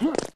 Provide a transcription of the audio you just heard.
Huh.